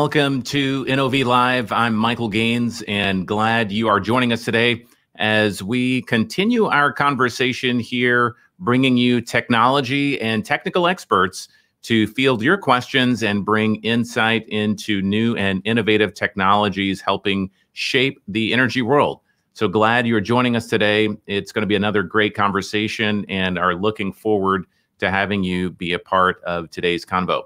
Welcome to NOV Live. I'm Michael Gaines and glad you are joining us today as we continue our conversation here, bringing you technology and technical experts to field your questions and bring insight into new and innovative technologies helping shape the energy world. So glad you're joining us today. It's going to be another great conversation and are looking forward to having you be a part of today's convo.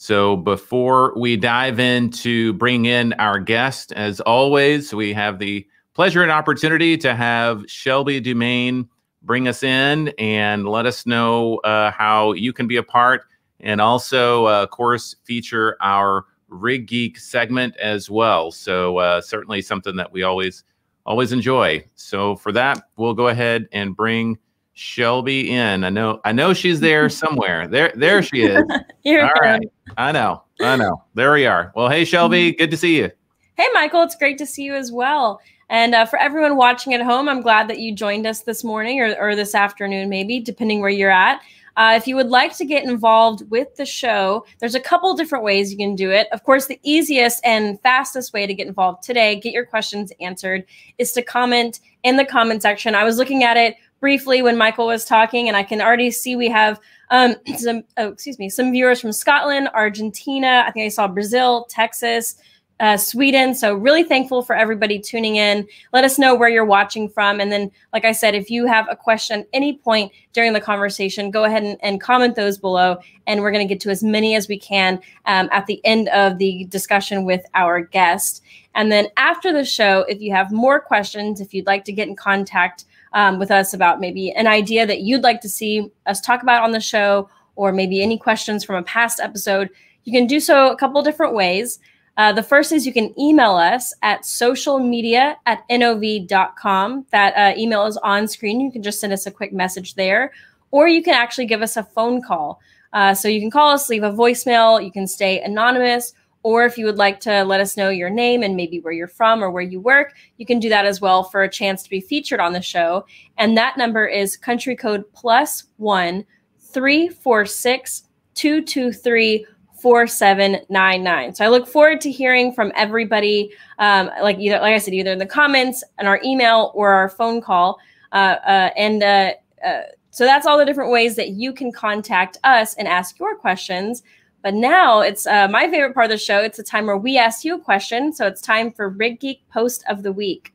So before we dive into bring in our guest, as always, we have the pleasure and opportunity to have Shelby Dumaine bring us in and let us know uh, how you can be a part and also, uh, of course, feature our Rig Geek segment as well. So uh, certainly something that we always always enjoy. So for that, we'll go ahead and bring Shelby in. I know I know she's there somewhere. There there she is. All right. I know. I know. There we are. Well, hey Shelby, mm-hmm. good to see you. Hey Michael, it's great to see you as well. And uh, for everyone watching at home, I'm glad that you joined us this morning or, or this afternoon, maybe, depending where you're at. Uh, if you would like to get involved with the show, there's a couple different ways you can do it. Of course, the easiest and fastest way to get involved today, get your questions answered, is to comment in the comment section. I was looking at it briefly when Michael was talking, and I can already see we have um, some, oh, excuse me, some viewers from Scotland, Argentina. I think I saw Brazil, Texas, uh, Sweden. So really thankful for everybody tuning in. Let us know where you're watching from. And then, like I said, if you have a question any point during the conversation, go ahead and, and comment those below. And we're going to get to as many as we can um, at the end of the discussion with our guest. And then after the show, if you have more questions, if you'd like to get in contact um, with us about maybe an idea that you'd like to see us talk about on the show, or maybe any questions from a past episode, you can do so a couple different ways. Uh, the first is you can email us at socialmedia at nov.com. That uh, email is on screen. You can just send us a quick message there, or you can actually give us a phone call. Uh, so you can call us, leave a voicemail, you can stay anonymous, or if you would like to let us know your name and maybe where you're from or where you work, you can do that as well for a chance to be featured on the show. And that number is country code plus one three four six two two three 4799. So I look forward to hearing from everybody, um, like either, like I said, either in the comments and our email or our phone call. Uh, uh, and uh, uh, so that's all the different ways that you can contact us and ask your questions. But now it's uh, my favorite part of the show. It's a time where we ask you a question. So it's time for Rig Geek Post of the Week.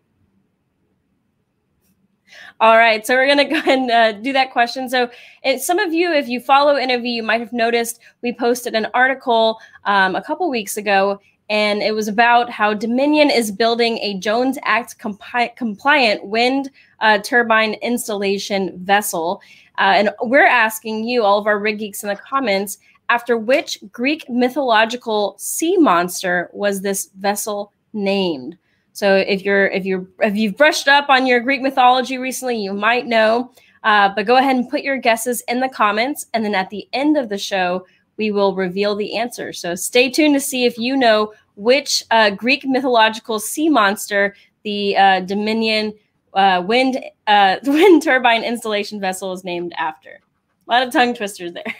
All right, so we're going to go and uh, do that question. So, some of you, if you follow NOV, you might have noticed we posted an article um, a couple weeks ago, and it was about how Dominion is building a Jones Act compi- compliant wind uh, turbine installation vessel. Uh, and we're asking you, all of our rig geeks in the comments, after which Greek mythological sea monster was this vessel named? So if you're if you're if you've brushed up on your Greek mythology recently, you might know. Uh, but go ahead and put your guesses in the comments, and then at the end of the show, we will reveal the answer. So stay tuned to see if you know which uh, Greek mythological sea monster the uh, Dominion uh, wind uh, wind turbine installation vessel is named after. A lot of tongue twisters there.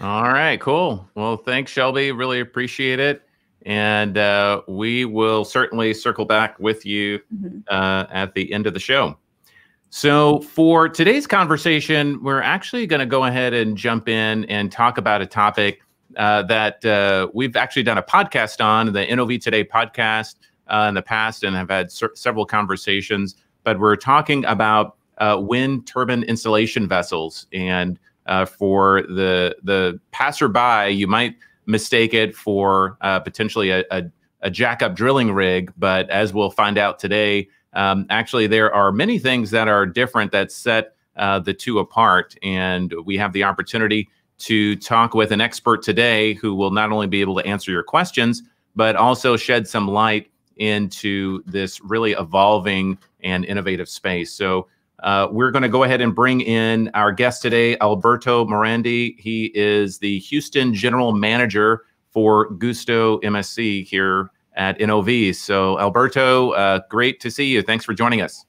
All right, cool. Well, thanks, Shelby. Really appreciate it and uh, we will certainly circle back with you mm-hmm. uh, at the end of the show. So, for today's conversation, we're actually going to go ahead and jump in and talk about a topic uh, that uh, we've actually done a podcast on, the NOV Today podcast uh, in the past, and have had ser- several conversations. But we're talking about uh, wind turbine installation vessels, and for the the passerby, you might mistake it for uh, potentially a, a, a jack-up drilling rig. But as we'll find out today, um, actually there are many things that are different that set uh, the two apart. And we have the opportunity to talk with an expert today who will not only be able to answer your questions, but also shed some light into this really evolving and innovative space. So uh, we're going to go ahead and bring in our guest today, Alberto Morandi. He is the Houston General Manager for Gusto MSC here at NOV. So, Alberto, uh, great to see you. Thanks for joining us.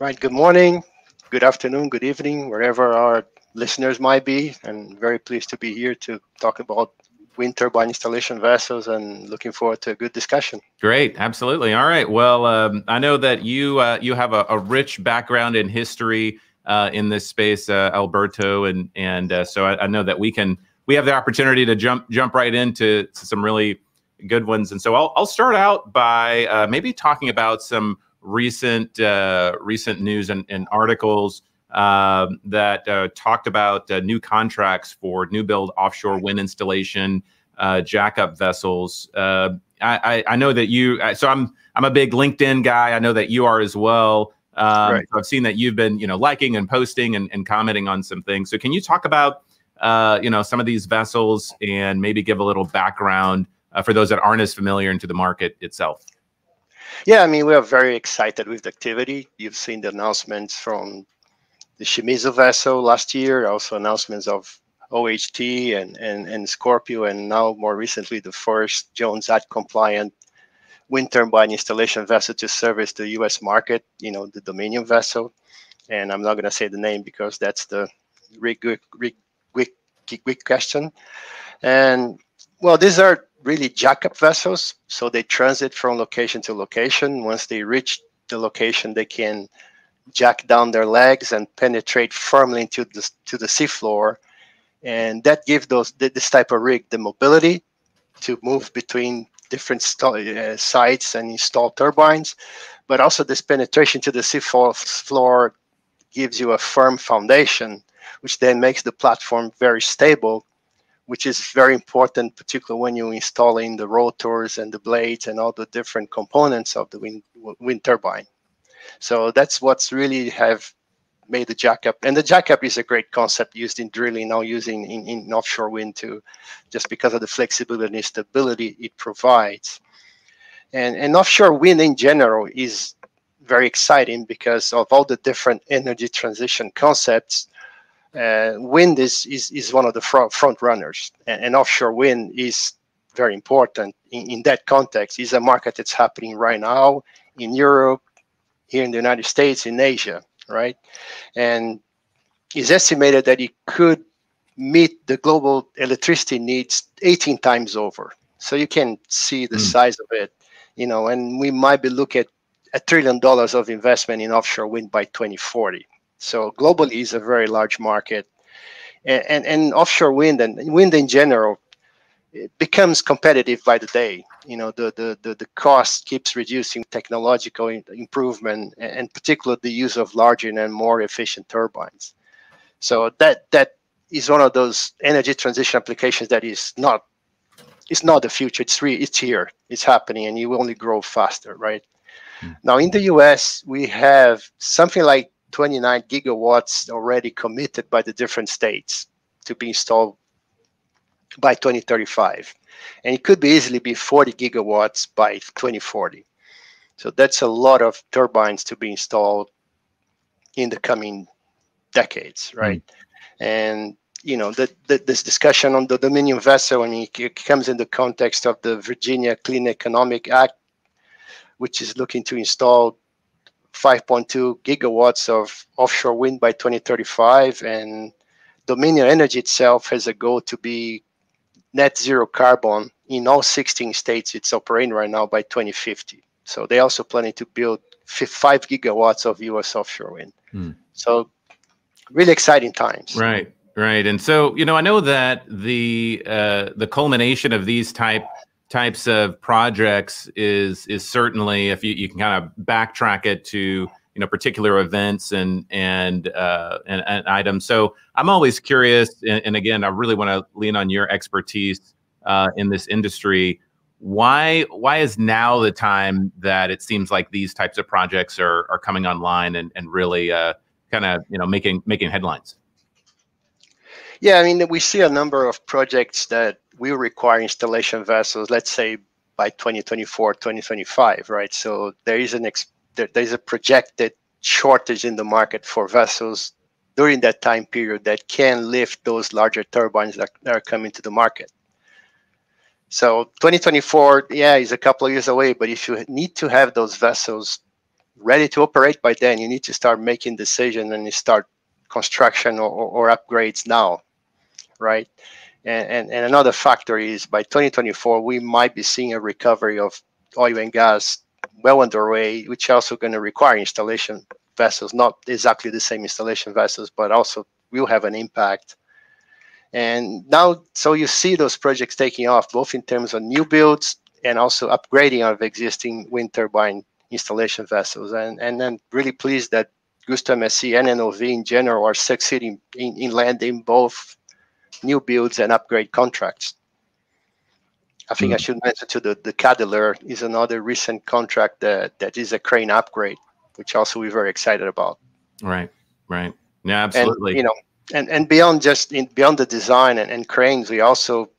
Right. Good morning, good afternoon, good evening, wherever our listeners might be. And very pleased to be here to talk about wind turbine installation vessels and looking forward to a good discussion. Great, absolutely. All right. Well, um, I know that you uh, you have a, a, rich background in history uh, in this space, uh, Alberto, and and uh, so I, I, know that we can we have the opportunity to jump jump right into some really good ones. And so I'll I'll start out by uh, maybe talking about some recent uh, recent news and, and articles um, that uh, talked about uh, new contracts for new build offshore wind installation uh, jackup vessels. Uh, I, I, know that you. So I'm I'm a big LinkedIn guy. I know that you are as well. Um, right. so I've seen that you've been you know liking and posting and, and commenting on some things. So can you talk about uh, you know some of these vessels and maybe give a little background uh, for those that aren't as familiar into the market itself? Yeah, I mean, we are very excited with the activity. You've seen the announcements from the Shimizu vessel last year, also announcements of OHT and, and, and Scorpio, and now more recently, the first Jones Act compliant wind turbine installation vessel to service the US market, you know, the Dominion vessel. And I'm not going to say the name because that's the rig, rig, question. And well, these are really jackup vessels. So they transit from location to location. Once they reach the location, they can jack down their legs and penetrate firmly into the, to the seafloor. And that gives those this type of rig the mobility to move between different uh, sites and install turbines, but also this penetration to the seafloor floor gives you a firm foundation, which then makes the platform very stable, which is very important, particularly when you're installing the rotors and the blades and all the different components of the wind, wind turbine. So that's what's really have made the jackup. And the jackup is a great concept used in drilling, now using in, in offshore wind too, just because of the flexibility and stability it provides. And, and offshore wind in general is very exciting because of all the different energy transition concepts. Uh, wind is, is, is one of the front, front runners, and, and offshore wind is very important in, in that context. Is a market that's happening right now in Europe, here in the United States, in Asia, right? And it's estimated that it could meet the global electricity needs 18 times over. So you can see the mm. size of it, you know, and we might be looking at a trillion dollars of investment in offshore wind by 2040. So globally is a very large market. And, and, and offshore wind and wind in general it becomes competitive by the day. You know, the, the, the, the cost keeps reducing technological improvement and particularly the use of larger and more efficient turbines. So that that is one of those energy transition applications that is not it's not the future. It's re, it's here. It's happening, and you only grow faster, right? Mm. Now in the U.S., we have something like 29 gigawatts already committed by the different states to be installed by 2035. And it could be easily be 40 gigawatts by 2040. So that's a lot of turbines to be installed in the coming decades, right? Mm. And you know, the, the, this discussion on the Dominion vessel, I mean, it comes in the context of the Virginia Clean Economy Act, which is looking to install 5.2 gigawatts of offshore wind by 2035. And Dominion Energy itself has a goal to be net zero carbon in all 16 states it's operating right now by 2050. So they also planning to build five gigawatts of U.S. offshore wind. Hmm. So really exciting times. Right, right. And so you know, I know that the uh, the culmination of these type types of projects is is certainly if you, you can kind of backtrack it to you know particular events and and uh, and, and items. So I'm always curious, and, and again, I really want to lean on your expertise uh, in this industry. Why why is now the time that it seems like these types of projects are are coming online and and really uh, kind of you know making making headlines? Yeah, I mean we see a number of projects that will require installation vessels. Let's say by 2024, 2025, right? So there is an ex there, there's a projected shortage in the market for vessels during that time period that can lift those larger turbines that, are coming to the market. So 2024, yeah, is a couple of years away, but if you need to have those vessels ready to operate by then, you need to start making decisions and you start construction or, or, or upgrades now, right? And, and, and another factor is by 2024, we might be seeing a recovery of oil and gas well underway, which also going to require installation vessels, not exactly the same installation vessels, but also will have an impact. And now, so you see those projects taking off, both in terms of new builds and also upgrading of existing wind turbine installation vessels. And, and I'm really pleased that Gusto MSC and NOV in general are succeeding in, in landing both new builds and upgrade contracts. I think mm. I should mention to the the Cadeler is another recent contract that that is a crane upgrade, which also we're very excited about. Right, right, yeah, absolutely. And, you know, and and beyond just in beyond the design and, and cranes, we also,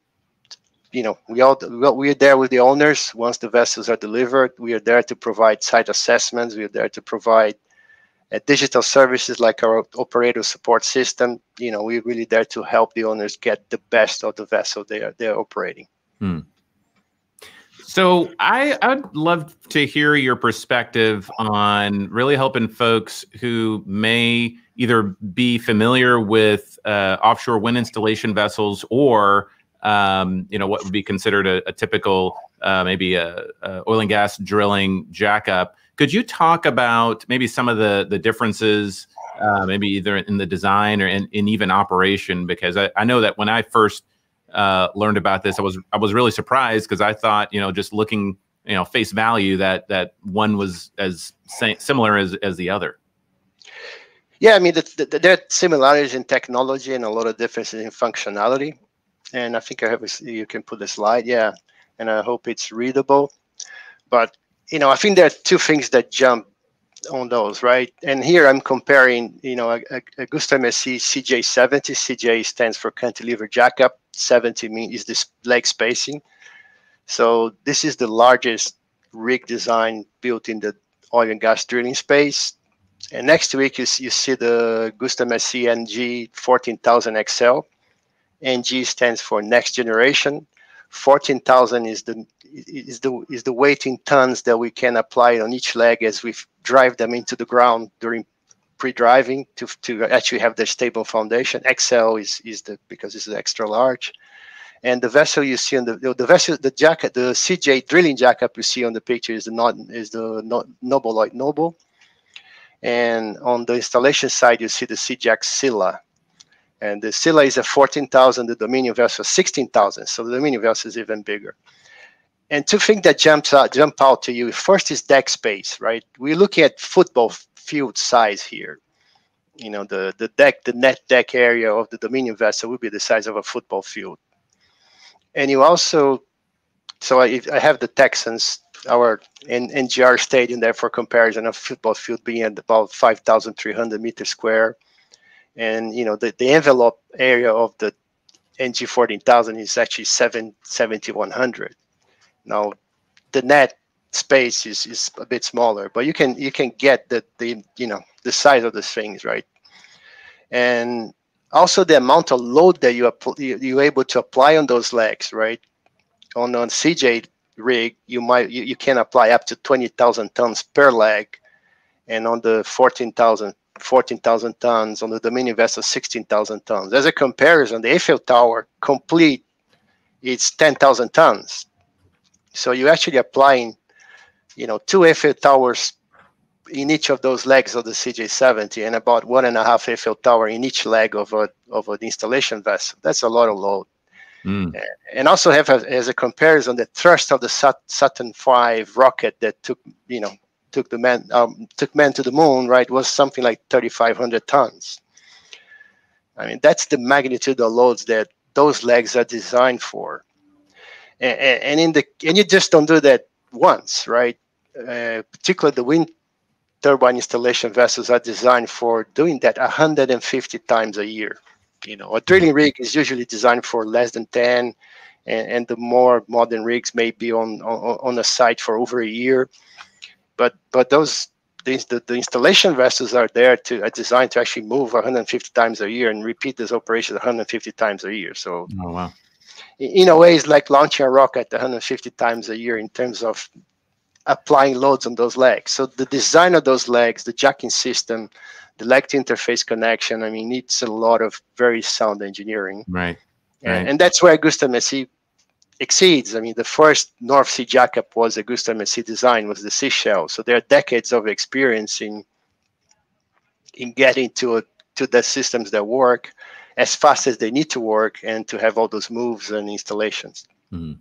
you know, we all we are there with the owners once the vessels are delivered. We are there to provide site assessments. We are there to provide uh, digital services like our operator support system. You know, we're really there to help the owners get the best of the vessel they are they're operating. Hmm. So I, I would love to hear your perspective on really helping folks who may either be familiar with uh, offshore wind installation vessels or um, you know what would be considered a, a typical uh, maybe a, a, oil and gas drilling jackup. Could you talk about maybe some of the the differences, uh, maybe either in the design or in, in even operation? Because I, I know that when I first uh, learned about this, I was I was really surprised because I thought you know just looking you know face value that that one was as similar as as the other. Yeah, I mean the, the, there are similarities in technology and a lot of differences in functionality. And I think I have a, you can put the slide, yeah, and I hope it's readable. But you know, I think there are two things that jump on those, right? And here I'm comparing, you know, a, a Gusto MSC CJ70. CJ stands for cantilever jackup. 70 mean is this leg spacing. So this is the largest rig design built in the oil and gas drilling space. And next week you, you see the Gusto MSC NG 14000 XL. NG stands for next generation. 14,000 is the is the is the weight in tons that we can apply on each leg as we drive them into the ground during pre-driving to, to actually have the stable foundation. XL is is the because it's extra large, and the vessel you see on the the vessel the jacket the CJ drilling jackup you see on the picture is the not is the not Noble Lloyd Noble, and on the installation side you see the Seajacks Scylla, and the Scylla is a 14,000, the Dominion vessel 16,000. So the Dominion vessel is even bigger. And two things that jumps out, jump out to you, first is deck space, right? We're looking at football field size here. You know, the, the deck, the net deck area of the Dominion vessel would be the size of a football field. And you also, so I, I have the Texans, our N, NRG stadium there for comparison of football field being at about 5,300 meters square and you know the, the envelope area of the NG 14000 is actually 7 7100 now the net space is, is a bit smaller but you can you can get the the you know the size of the things right and also the amount of load that you you're able to apply on those legs right on on cj rig you might you, you can apply up to 20000 tons per leg and on the 14000 14,000 tons, on the Dominion vessel 16,000 tons. As a comparison, the Eiffel Tower complete, it's 10,000 tons. So you're actually applying, you know, two Eiffel Towers in each of those legs of the CJ70 and about one and a half Eiffel Tower in each leg of a of an installation vessel. That's a lot of load. Mm. And also have a, as a comparison the thrust of the Saturn V rocket that took, you know, took the man um, took man to the moon, right, was something like 3,500 tons. I mean, that's the magnitude of loads that those legs are designed for. And, in the and you just don't do that once, right? Uh, particularly the wind turbine installation vessels are designed for doing that 150 times a year. You know, a drilling rig is usually designed for less than 10, and, and the more modern rigs may be on, on on a site for over a year but but those these the, the installation vessels are there to are designed to actually move 150 times a year and repeat this operation 150 times a year. So oh, wow. In a way, it's like launching a rocket 150 times a year in terms of applying loads on those legs. So the design of those legs, the jacking system, the leg to interface connection, I mean, it's a lot of very sound engineering. Right. Right. And, and that's where Gusto MSC exceeds. I mean, the first North Sea jackup was Gusto MSC design, was the Seashell. So there are decades of experience in in getting to a, to the systems that work as fast as they need to work and to have all those moves and installations. Mm.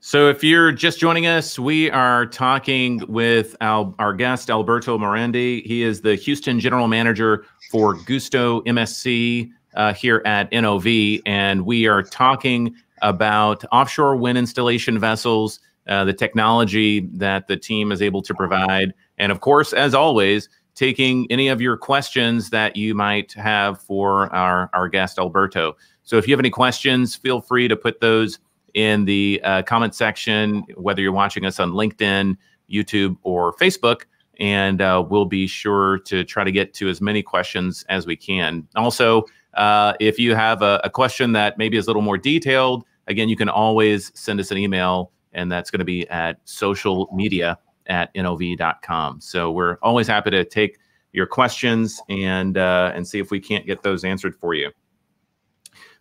So, if you're just joining us, we are talking with our, our guest, Alberto Morandi. He is the Houston General Manager for Gusto MSC uh, here at NOV. And we are talking about offshore wind installation vessels, uh, the technology that the team is able to provide. And of course, as always, taking any of your questions that you might have for our, our guest, Alberto. So if you have any questions, feel free to put those in the uh, comment section, whether you're watching us on LinkedIn, YouTube, or Facebook. And uh, we'll be sure to try to get to as many questions as we can. Also, uh, if you have a, a, question that maybe is a little more detailed, again, you can always send us an email, and that's going to be at social media at nov.com. So we're always happy to take your questions and uh, and see if we can't get those answered for you.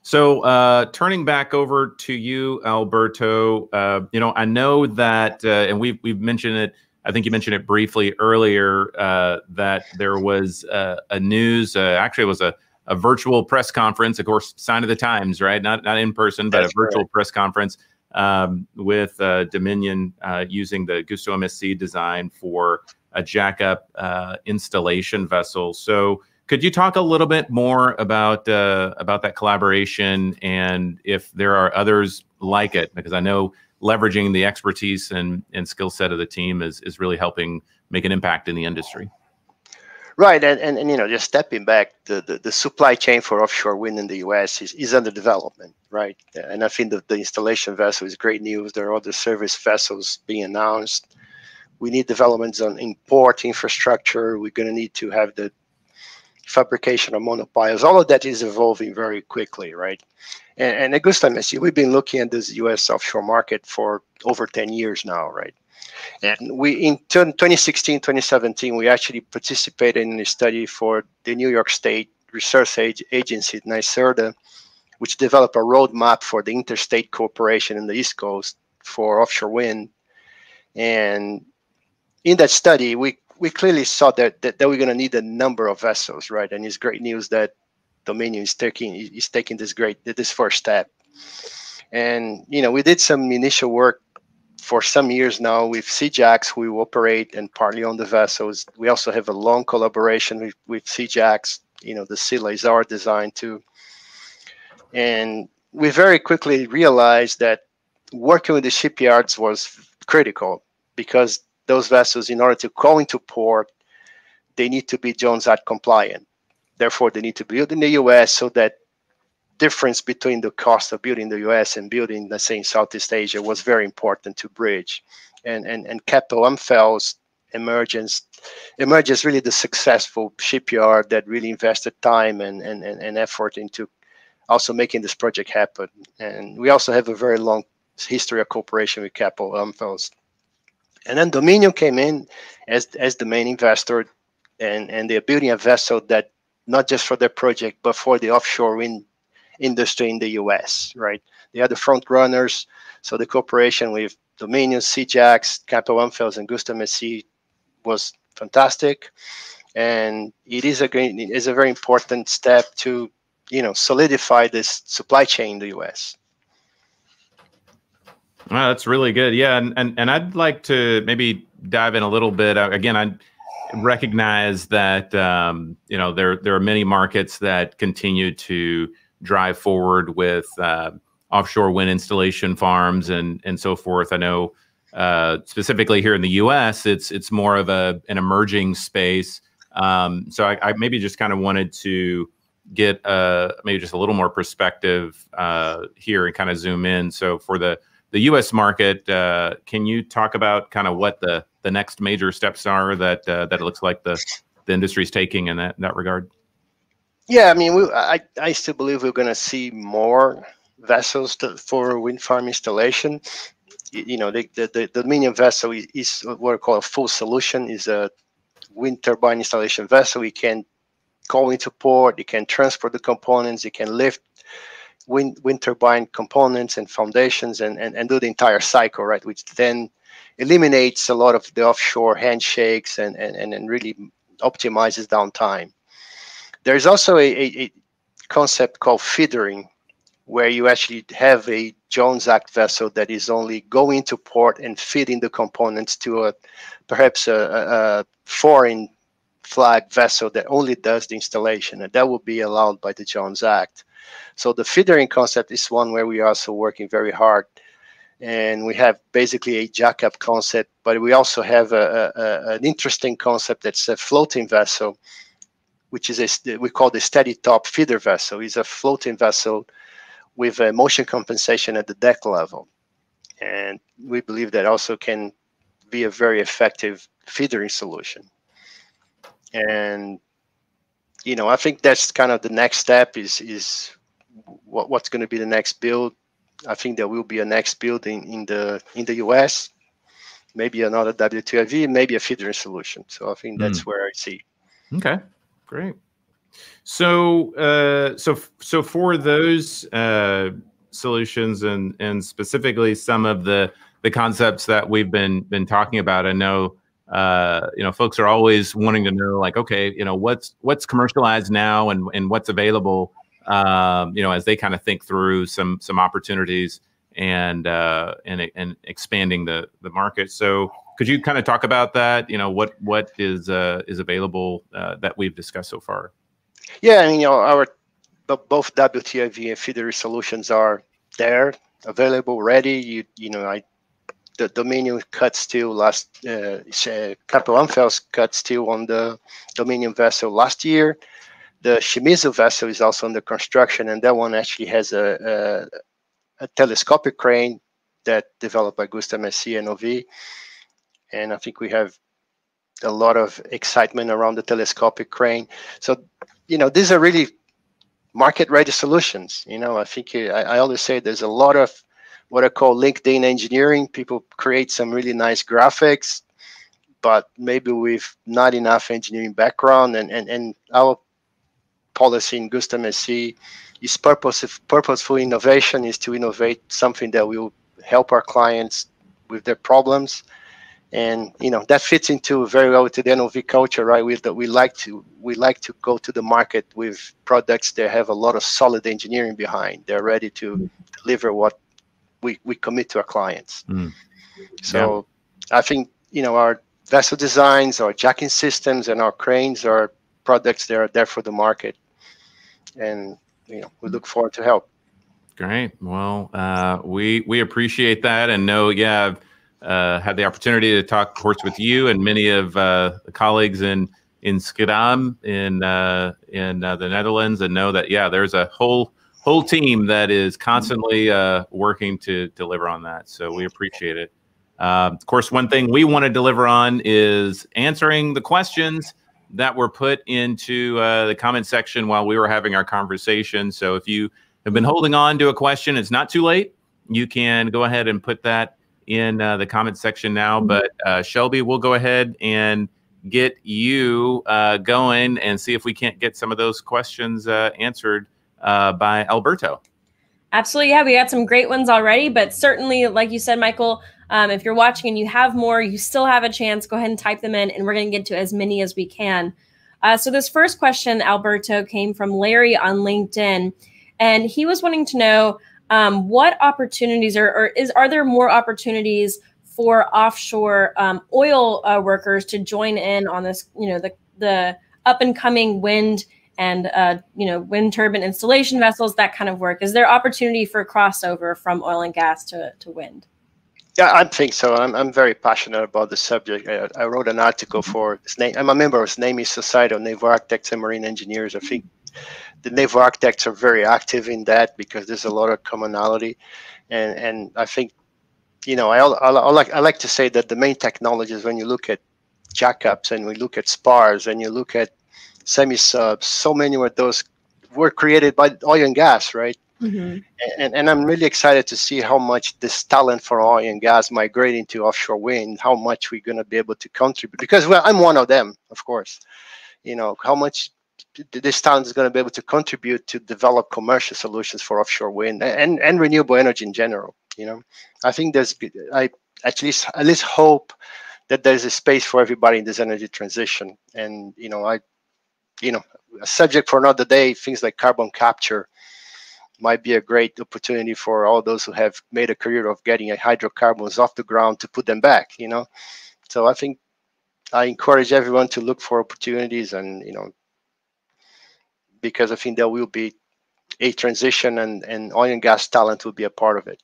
So uh, turning back over to you, Alberto, uh, you know I know that, uh, and we've we've mentioned it. I think you mentioned it briefly earlier uh, that there was uh, a news. actually, it was a a virtual press conference, of course, sign of the times, right? Not not in person, but That's a virtual correct. press conference um, with uh, Dominion uh, using the Gusto MSC design for a jackup uh, installation vessel. So, could you talk a little bit more about uh, about that collaboration and if there are others like it? Because I know leveraging the expertise and, and skill set of the team is is really helping make an impact in the industry. Right, and, and, and you know, just stepping back, the, the, the, supply chain for offshore wind in the U.S. is, is under development, right? And I think that the installation vessel is great news. There are other service vessels being announced. We need developments on import infrastructure. We're going to need to have the fabrication of monopiles. All of that is evolving very quickly, right? And, and Gusto MSC, we've been looking at this U.S. offshore market for over 10 years now, right? And we in 2016, 2017, we actually participated in a study for the New York State Research Agency, NYSERDA, which developed a roadmap for the interstate cooperation in the East Coast for offshore wind. And in that study, we we clearly saw that that, that we're going to need a number of vessels, right? And it's great news that Dominion is taking is taking this great this first step. And you know, we did some initial work for some years now with Seajacks, we operate and partly on the vessels. We also have a long collaboration with, with Seajacks. You know, the is our design too. And we very quickly realized that working with the shipyards was critical because those vessels, in order to go into port, they need to be Jones Act compliant. Therefore, they need to build in the US so that difference between the cost of building the US and building, let's say, in Southeast Asia was very important to bridge. And, and, and Keppel AmFELS emergence emerges really the successful shipyard that really invested time and, and, and, effort into also making this project happen. And we also have a very long history of cooperation with Keppel AmFELS. And then Dominion came in as, as the main investor, and, and they're building a vessel that not just for their project, but for the offshore wind industry in the US, right? They are the front runners. So the cooperation with Dominion, Seajacks, Keppel AmFELS, and Gusto MSC was fantastic. And it is a it is a very important step to, you know, solidify this supply chain in the US. That's really good. Yeah, and, and and I'd like to maybe dive in a little bit. Uh, again, I recognize that um, you know there there are many markets that continue to drive forward with uh, offshore wind installation farms and and so forth. I know uh, specifically here in the U.S., it's it's more of a an emerging space. Um, so I, I, maybe just kind of wanted to get uh, maybe just a little more perspective uh, here and kind of zoom in. So for the the U.S. market, uh, can you talk about kind of what the the next major steps are that uh, that it looks like the the industry is taking in that in that regard? Yeah, I mean, we, I, I still believe we're going to see more vessels to, for wind farm installation. You, know, the, the, the Dominion vessel is, is what we call a full solution, is a wind turbine installation vessel. We can go into port, you can transport the components, you can lift wind, wind turbine components and foundations and, and, and do the entire cycle, right? Which then eliminates a lot of the offshore handshakes and, and, and really optimizes downtime. There's also a, a, a concept called feedering, where you actually have a Jones Act vessel that is only going to port and feeding the components to a perhaps a, a foreign flag vessel that only does the installation, and that will be allowed by the Jones Act. So the feedering concept is one where we are also working very hard, and we have basically a jackup concept, but we also have a, a, an interesting concept that's a floating vessel, which is a we call the steady top feeder vessel. It's a floating vessel with a motion compensation at the deck level, and we believe that also can be a very effective feedering solution and you know i think that's kind of the next step is is what, what's going to be the next build. I think there will be a next build in, in the in the us maybe another WTIV maybe a feedering solution. So i think that's mm. where i see. Okay great. So uh so so for those uh solutions and and specifically some of the the concepts that we've been been talking about i know uh, you know, folks are always wanting to know, like, okay, you know, what's what's commercialized now and and what's available, um, you know, as they kind of think through some some opportunities and uh, and and expanding the the market. So, could you kind of talk about that? You know, what what is uh, is available uh, that we've discussed so far? Yeah, I mean, you know, our both WTIV and feeder solutions are there, available, ready. You you know, I the Dominion cut steel last uh, Keppel AmFELS cut steel on the Dominion vessel last year. The Shimizu vessel is also under construction, and that one actually has a, a, a telescopic crane that developed by Gusto MSC and OV. And I think we have a lot of excitement around the telescopic crane. So, you know, these are really market-ready solutions. You know, I think I, I always say there's a lot of what I call LinkedIn engineering. People create some really nice graphics, but maybe with not enough engineering background. And, and, and our policy in MSC is purpose, purposeful innovation is to innovate something that will help our clients with their problems. And you know that fits into very well to the NOV culture, right? We that we like to we like to go to the market with products that have a lot of solid engineering behind. They're ready to deliver what we, we commit to our clients. Mm. So yeah. I think, you know, our vessel designs, our jacking systems, and our cranes are products that are there for the market. And, you know, we look forward to help. Great. Well, uh, we we appreciate that and know, yeah, I've uh, had the opportunity to talk, of course, with you and many of uh, the colleagues in in Schiedam in uh, in uh, the Netherlands, and know that yeah, there's a whole whole team that is constantly uh, working to deliver on that. So we appreciate it. Uh, of course, one thing we want to deliver on is answering the questions that were put into uh, the comment section while we were having our conversation. So if you have been holding on to a question, it's not too late. You can go ahead and put that in uh, the comment section now. Mm-hmm. But uh, Shelby, we'll go ahead and get you uh, going and see if we can't get some of those questions answered uh, by Alberto. Absolutely. Yeah, we got some great ones already, but certainly, like you said, Michael, um, if you're watching and you have more, you still have a chance. Go ahead and type them in, and we're going to get to as many as we can. Uh, so, this first question, Alberto, came from Larry on LinkedIn, and he was wanting to know um, what opportunities are, or is are there more opportunities for offshore um, oil uh, workers to join in on this? You know, the the up and coming wind and uh, you know wind turbine installation vessels, that kind of work. Is there opportunity for a crossover from oil and gas to, to wind? Yeah, I think so. I'm, I'm very passionate about the subject. I, I wrote an article mm-hmm. for this name. I'm a member of SNAME Society of Naval Architects and Marine Engineers. I think the naval architects are very active in that because there's a lot of commonality, and and I think, you know, I, I, I like I like to say that the main technologies when you look at jackups and we look at spars and you look at semi-subs, so many of those were created by oil and gas, right? Mm-hmm. And, and I'm really excited to see how much this talent for oil and gas migrating to offshore wind, how much we're going to be able to contribute. Because well, I'm one of them, of course. You know how much this talent is going to be able to contribute to develop commercial solutions for offshore wind and, and renewable energy in general. You know, I think there's I at least at least hope that there's a space for everybody in this energy transition. And you know, I you know, a subject for another day, things like carbon capture might be a great opportunity for all those who have made a career of getting hydrocarbons off the ground to put them back, you know. So I think I encourage everyone to look for opportunities and, you know, because I think there will be a transition and, and oil and gas talent will be a part of it.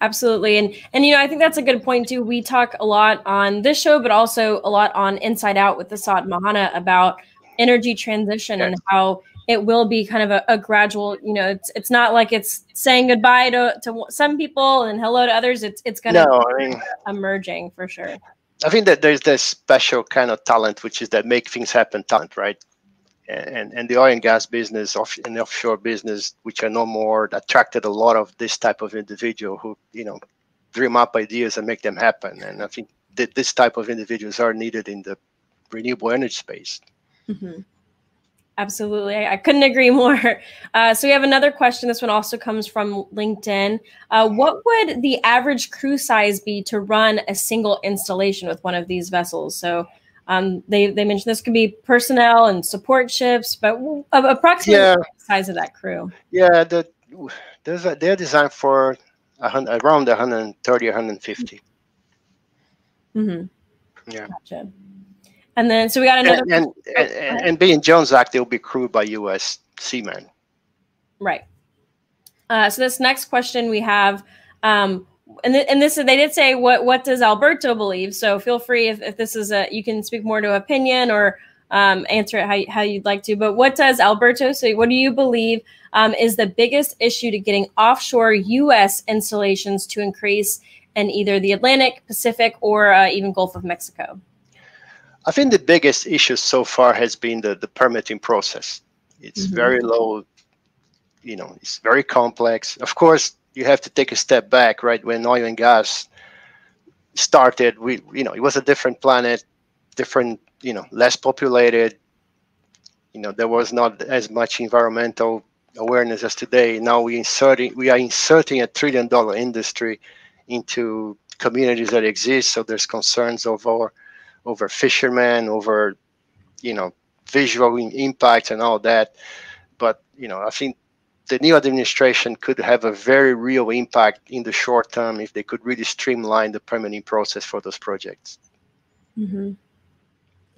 Absolutely. And and you know, I think that's a good point too. We talk a lot on this show, but also a lot on Inside Out with the Saad Mahana about energy transition and how it will be kind of a, a, gradual, you know, it's it's not like it's saying goodbye to, to some people and hello to others. It's it's gonna no, I mean, emerging for sure. I think that there's this special kind of talent, which is that make things happen talent, right? And, and the oil and gas business off and offshore business, which are no more attracted a lot of this type of individual who, you know, dream up ideas and make them happen. And I think that this type of individuals are needed in the renewable energy space. Mm-hmm. Absolutely. I, I, couldn't agree more. Uh, so we have another question. This one also comes from LinkedIn. Uh, what would the average crew size be to run a single installation with one of these vessels? So um, they they mentioned this could be personnel and support ships, but approximately yeah. the size of that crew. Yeah, the, there's a, they're designed for hundred, around 130, 150. Mm-hmm. Yeah. Gotcha. And then, so we got another. And, and, oh, and, and being Jones Act, they'll be crewed by U.S. seamen. Right. Uh, so this next question we have. Um, and, th- and this is they did say what what does Alberto believe? So feel free if, if this is a you can speak more to opinion or um, answer it how, how you'd like to. But what does Alberto say? What do you believe um, is the biggest issue to getting offshore U.S. installations to increase in either the Atlantic, Pacific, or uh, even Gulf of Mexico? I think the biggest issue so far has been the, the permitting process. It's mm-hmm. very low, you know, it's very complex. Of course, you have to take a step back, right? When oil and gas started, we you know it was a different planet, different you know less populated. You know there was not as much environmental awareness as today. Now we inserting we are inserting a trillion dollar industry into communities that exist. So there's concerns over uh, over fishermen, over you know visual impact and all that. But you know I think the new administration could have a very real impact in the short term if they could really streamline the permitting process for those projects. Mm-hmm.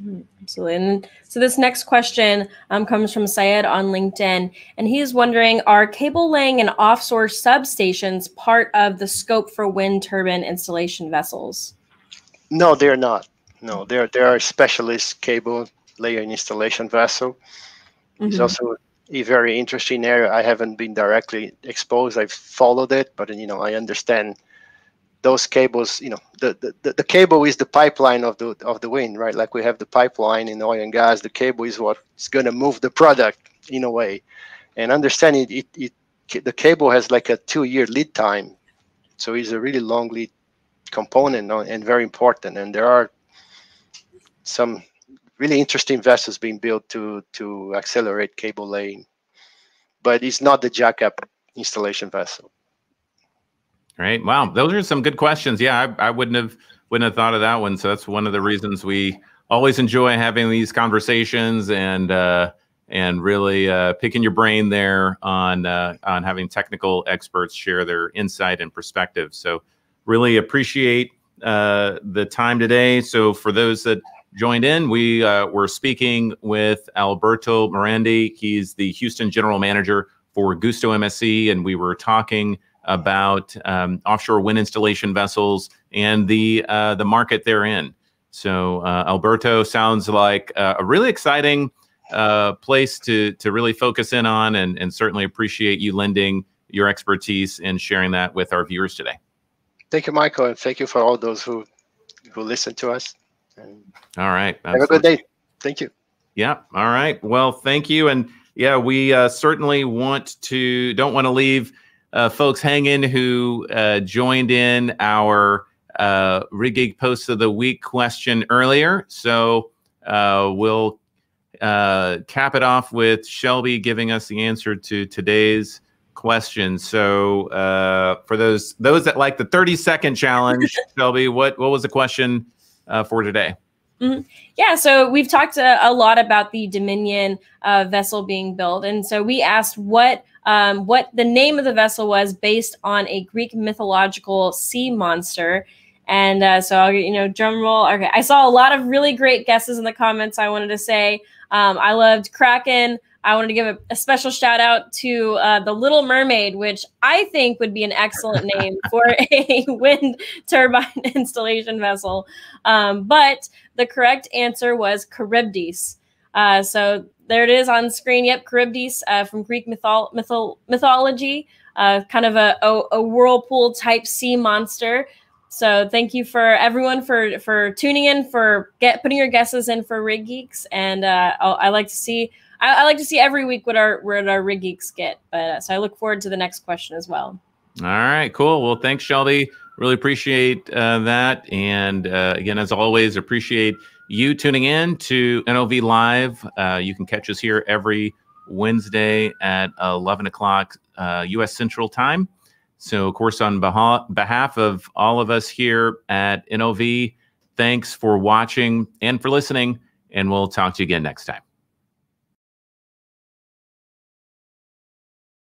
Mm-hmm. Absolutely. And so this next question um, comes from Syed on LinkedIn, and he's wondering: Are cable laying and offshore substations part of the scope for wind turbine installation vessels? No, they're not. No, they're they are a specialist cable layer installation vessel. Mm-hmm. It's also a very interesting area. I haven't been directly exposed. I've followed it, but you know, I understand those cables. You know, the, the, the cable is the pipeline of the of the wind, right? Like we have the pipeline in oil and gas. The cable is what's going to move the product in a way. And understanding it, it, it the cable has like a two-year lead time, so it's a really long lead component and very important. And there are some really interesting vessels being built to to accelerate cable laying, but it's not the jackup installation vessel. Right. Wow. Those are some good questions. Yeah, I, I wouldn't have wouldn't have thought of that one. So that's one of the reasons we always enjoy having these conversations and uh, and really uh, picking your brain there on uh, on having technical experts share their insight and perspective. So really appreciate uh, the time today. So for those that joined in. We uh, were speaking with Alberto Morandi. He's the Houston general manager for Gusto MSC, and we were talking about um, offshore wind installation vessels and the uh, the market they're in. So uh, Alberto sounds like a really exciting uh, place to to really focus in on, and, and certainly appreciate you lending your expertise and sharing that with our viewers today. Thank you, Michael, and thank you for all those who who listen to us. All right. Have a good day. Thank you. Yeah. All right. Well, thank you. And yeah, we uh, certainly want to, don't want to leave uh, folks hanging who uh, joined in our uh, Rig Post of the Week question earlier. So uh, we'll uh, cap it off with Shelby giving us the answer to today's question. So uh, for those those that like the 30 second challenge, Shelby, what what was the question uh, for today? Mm-hmm. Yeah, so we've talked a, a lot about the Dominion uh, vessel being built, and so we asked what um, what the name of the vessel was based on a Greek mythological sea monster. And uh, so, I'll, you know, drum roll. Okay, I saw a lot of really great guesses in the comments. I wanted to say um, I loved Kraken. I wanted to give a, a special shout out to uh, the Little Mermaid, which I think would be an excellent name for a wind turbine installation vessel. Um, but the correct answer was Charybdis. Uh, so there it is on screen. Yep, Charybdis uh, from Greek mythol- mythol- mythology, uh, kind of a, a, a whirlpool type sea monster. So thank you for everyone for for tuning in, for get putting your guesses in for Rig Geeks, and uh, I like to see I, I, like to see every week what our what our Rig Geeks get. But uh, so I look forward to the next question as well. All right, cool. Well, thanks, Shelby. Really appreciate uh, that, and uh, again, as always, appreciate you tuning in to NOV Live. Uh, you can catch us here every Wednesday at 11 o'clock U.S. Central Time. So, of course, on behalf of all of us here at NOV, thanks for watching and for listening, and we'll talk to you again next time.